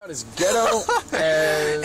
As ghetto as. and